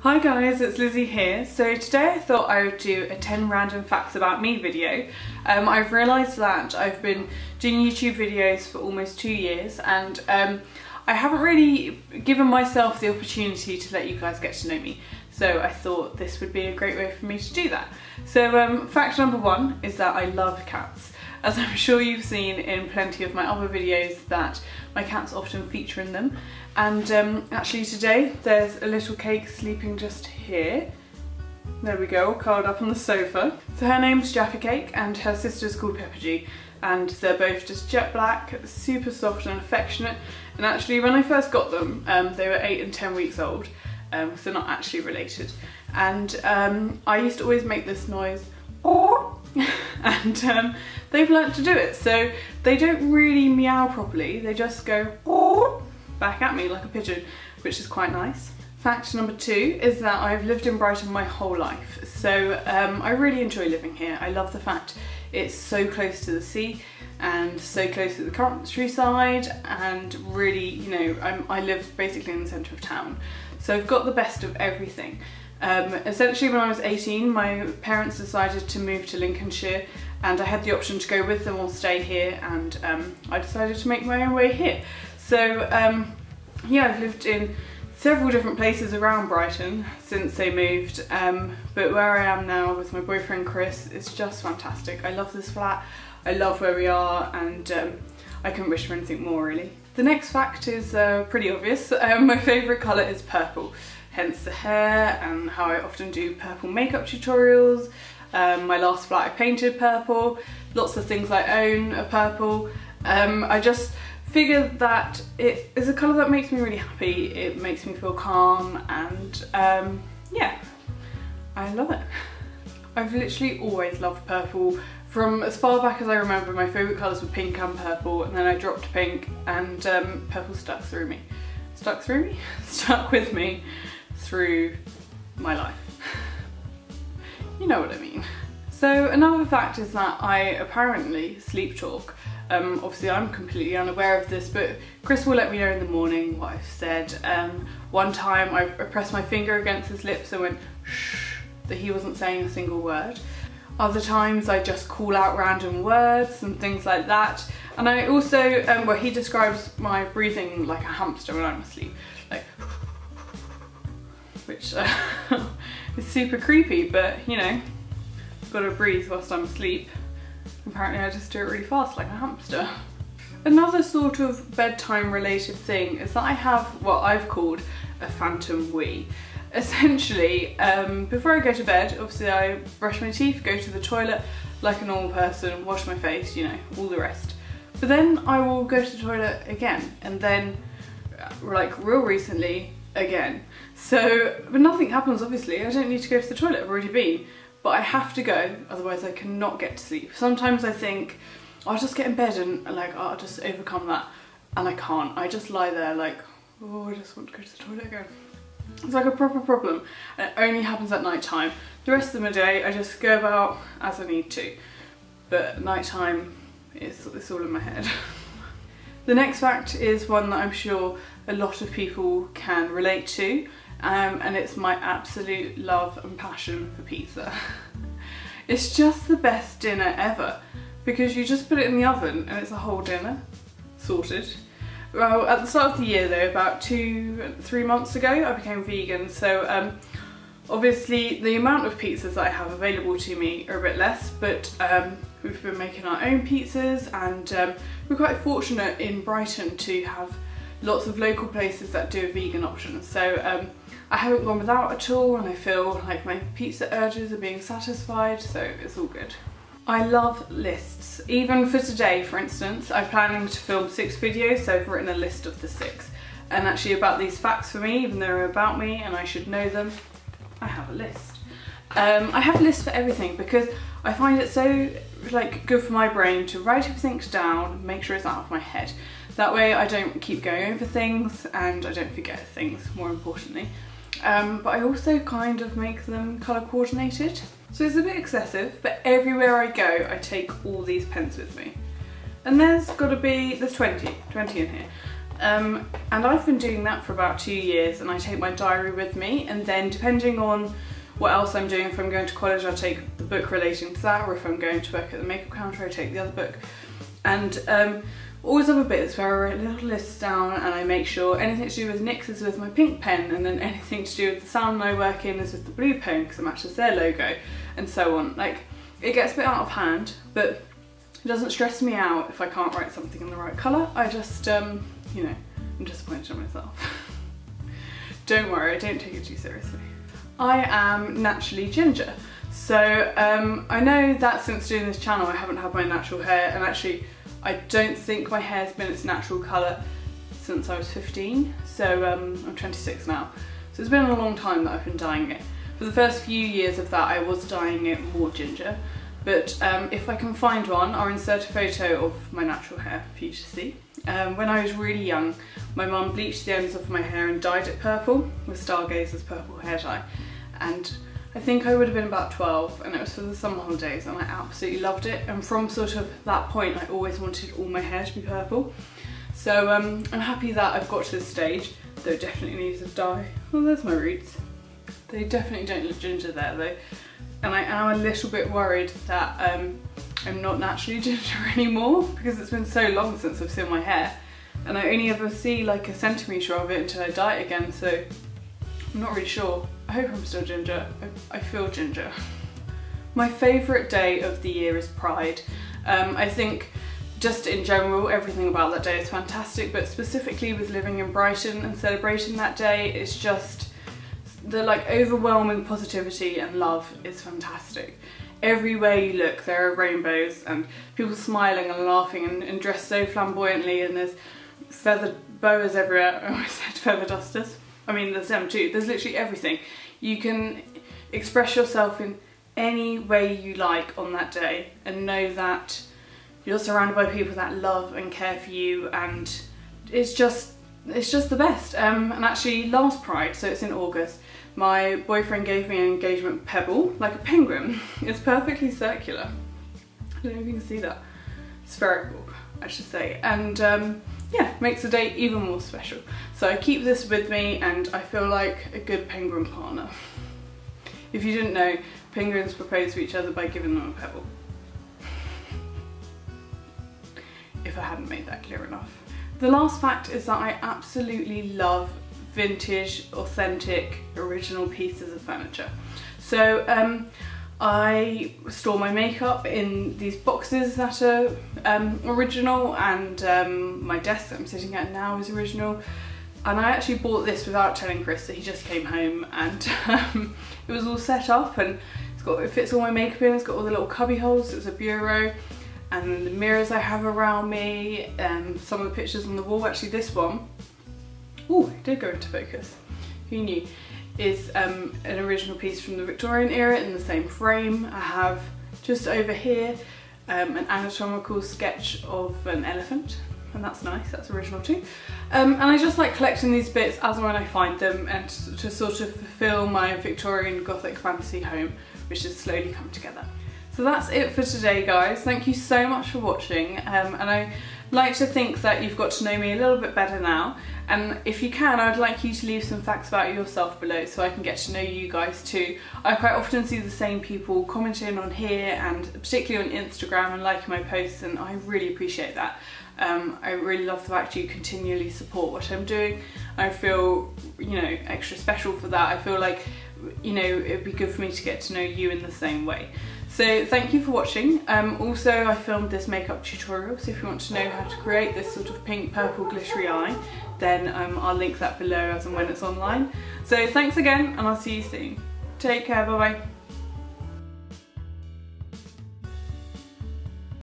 Hi guys, it's Lizzie here. So today I thought I would do a 10 random facts about me video. Um, I've realised that I've been doing YouTube videos for almost two years and um, I haven't really given myself the opportunity to let you guys get to know me. So I thought this would be a great way for me to do that. So um, fact number one is that I love cats. As I'm sure you've seen in plenty of my other videos that my cats often feature in them. And um, actually today there's a little cake sleeping just here. There we go, curled up on the sofa. So her name's Jaffa Cake and her sister's called Pepper G and they're both just jet black, super soft and affectionate. And actually when I first got them, um, they were eight and 10 weeks old um, so not actually related. And um, I used to always make this noise, and um, they've learnt to do it. So they don't really meow properly, they just go back at me like a pigeon, which is quite nice. Fact number two is that I've lived in Brighton my whole life. So um, I really enjoy living here. I love the fact it's so close to the sea and so close to the countryside and really, you know, I'm, i live basically in the centre of town. So I've got the best of everything. Um, essentially when I was 18 my parents decided to move to Lincolnshire and I had the option to go with them or stay here and um, I decided to make my own way here. So um, yeah I've lived in several different places around Brighton since they moved um, but where I am now with my boyfriend Chris is just fantastic. I love this flat, I love where we are and um, I couldn't wish for anything more really. The next fact is uh, pretty obvious. Um, my favourite colour is purple, hence the hair and how I often do purple makeup tutorials. Um, my last flat I painted purple, lots of things I own are purple. Um, I just figured that it is a colour that makes me really happy, it makes me feel calm and um, yeah, I love it. I've literally always loved purple from as far back as I remember, my favourite colours were pink and purple, and then I dropped pink, and um, purple stuck through me. Stuck through me? Stuck with me through my life. You know what I mean. So another fact is that I apparently sleep talk. Um, obviously I'm completely unaware of this, but Chris will let me know in the morning what I've said. Um, one time I pressed my finger against his lips and went shh, that he wasn't saying a single word. Other times I just call out random words and things like that. And I also, um, well he describes my breathing like a hamster when I'm asleep, like, which uh, is super creepy, but you know, gotta breathe whilst I'm asleep. Apparently I just do it really fast like a hamster. Another sort of bedtime related thing is that I have what I've called a phantom wee essentially, um, before I go to bed, obviously I brush my teeth, go to the toilet like a normal person, wash my face, you know, all the rest. But then I will go to the toilet again and then, uh, like real recently, again. So, but nothing happens obviously, I don't need to go to the toilet, I've already been. But I have to go, otherwise I cannot get to sleep. Sometimes I think, oh, I'll just get in bed and like, I'll just overcome that. And I can't, I just lie there like, oh, I just want to go to the toilet again. It's like a proper problem and it only happens at night time. The rest of the day I just go about as I need to. But night time is it's all in my head. the next fact is one that I'm sure a lot of people can relate to um, and it's my absolute love and passion for pizza. it's just the best dinner ever because you just put it in the oven and it's a whole dinner sorted well, at the start of the year though, about two, three months ago, I became vegan. So um, obviously the amount of pizzas that I have available to me are a bit less, but um, we've been making our own pizzas and um, we're quite fortunate in Brighton to have lots of local places that do a vegan option. So um, I haven't gone without at all and I feel like my pizza urges are being satisfied, so it's all good. I love lists. Even for today, for instance, I'm planning to film six videos, so I've written a list of the six. And actually about these facts for me, even though they're about me and I should know them, I have a list. Um, I have a list for everything because I find it so like good for my brain to write everything down, make sure it's out of my head. That way I don't keep going over things and I don't forget things, more importantly. Um, but I also kind of make them colour coordinated. So it's a bit excessive, but everywhere I go, I take all these pens with me. And there's got to be, there's 20, 20 in here. Um, and I've been doing that for about two years and I take my diary with me and then depending on what else I'm doing, if I'm going to college I'll take the book relating to that or if I'm going to work at the makeup counter I take the other book. And um, always other bits where I write little lists down and I make sure anything to do with NYX is with my pink pen and then anything to do with the sound I work in is with the blue pen because it matches their logo and so on. Like it gets a bit out of hand but it doesn't stress me out if I can't write something in the right colour. I just, um, you know, I'm disappointed in myself. don't worry, I don't take it too seriously. I am naturally ginger. So um, I know that since doing this channel I haven't had my natural hair and actually I don't think my hair's been its natural colour since I was 15. So um, I'm 26 now. So it's been a long time that I've been dyeing it. For the first few years of that I was dyeing it more ginger but um, if I can find one, I'll insert a photo of my natural hair for you to see. Um, when I was really young, my mum bleached the ends of my hair and dyed it purple with Stargazer's purple hair dye. And I think I would have been about 12 and it was for the summer holidays and I absolutely loved it. And from sort of that point, I always wanted all my hair to be purple. So um, I'm happy that I've got to this stage, though it definitely needs a dye. Oh, there's my roots. They definitely don't look ginger there though and I am a little bit worried that um, I'm not naturally ginger anymore because it's been so long since I've seen my hair and I only ever see like a centimetre of it until I dye it again so I'm not really sure. I hope I'm still ginger. I, I feel ginger. My favourite day of the year is Pride. Um, I think just in general everything about that day is fantastic but specifically with living in Brighton and celebrating that day it's just the like overwhelming positivity and love is fantastic. Everywhere you look there are rainbows and people smiling and laughing and, and dressed so flamboyantly and there's feathered boas everywhere. I said feather dusters. I mean there's them too. There's literally everything. You can express yourself in any way you like on that day and know that you're surrounded by people that love and care for you and it's just it's just the best. Um, and actually last Pride, so it's in August, my boyfriend gave me an engagement pebble, like a penguin. It's perfectly circular. I don't know if you can see that. Spherical, I should say. And um, yeah, makes the day even more special. So I keep this with me and I feel like a good penguin partner. If you didn't know, penguins propose to each other by giving them a pebble. if I hadn't made that clear enough. The last fact is that I absolutely love vintage, authentic, original pieces of furniture. So um, I store my makeup in these boxes that are um, original and um, my desk that I'm sitting at now is original. And I actually bought this without telling Chris so he just came home and um, it was all set up and it's got, it fits all my makeup in, it's got all the little cubby holes, it's a bureau and the mirrors I have around me, and um, some of the pictures on the wall, actually this one oh, it did go into focus, who knew, is um, an original piece from the Victorian era in the same frame. I have just over here um, an anatomical sketch of an elephant and that's nice, that's original too. Um, and I just like collecting these bits as and when I find them and to sort of fulfill my Victorian Gothic fantasy home which has slowly come together. So that's it for today guys, thank you so much for watching um, and I like to think that you've got to know me a little bit better now and if you can I'd like you to leave some facts about yourself below so I can get to know you guys too. I quite often see the same people commenting on here and particularly on Instagram and liking my posts and I really appreciate that. Um, I really love the fact you continually support what I'm doing. I feel, you know, extra special for that. I feel like, you know, it'd be good for me to get to know you in the same way. So thank you for watching. Um, also I filmed this makeup tutorial so if you want to know how to create this sort of pink purple glittery eye then um, I'll link that below as and when it's online. So thanks again and I'll see you soon. Take care, bye bye.